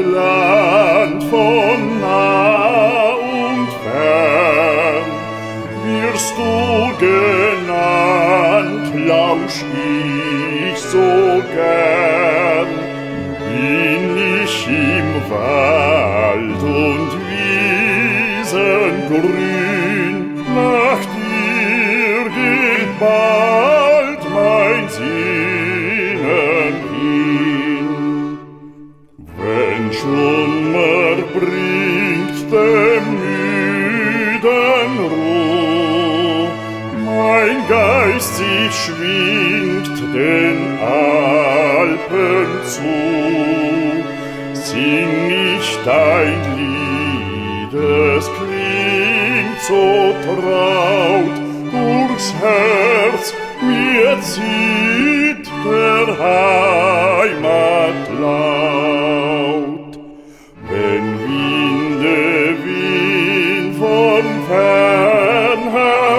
Land von nah und fern, wirst du genannt, lausch ich so gern. Bin ich im Wald und Wiesen grün, nach dir gebannt, müden Ruh, mein Geist sich schwingt den Alpen zu, sing ich dein Lied, es klingt so traut. Durchs Herz, mir zieht der Heimat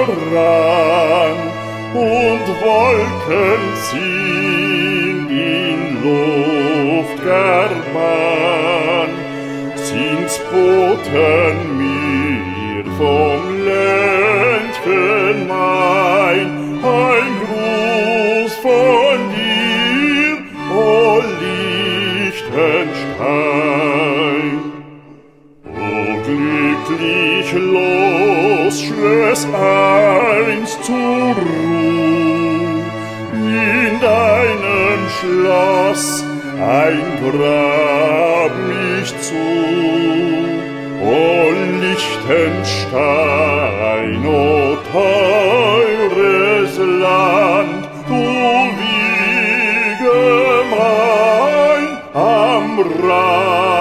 heran und Wolken ziehn in Luft german, sind's Boten mir vor schloss ein Grab mich zu. O Lichtenstein, o teures Land, du wiege mein am Rand.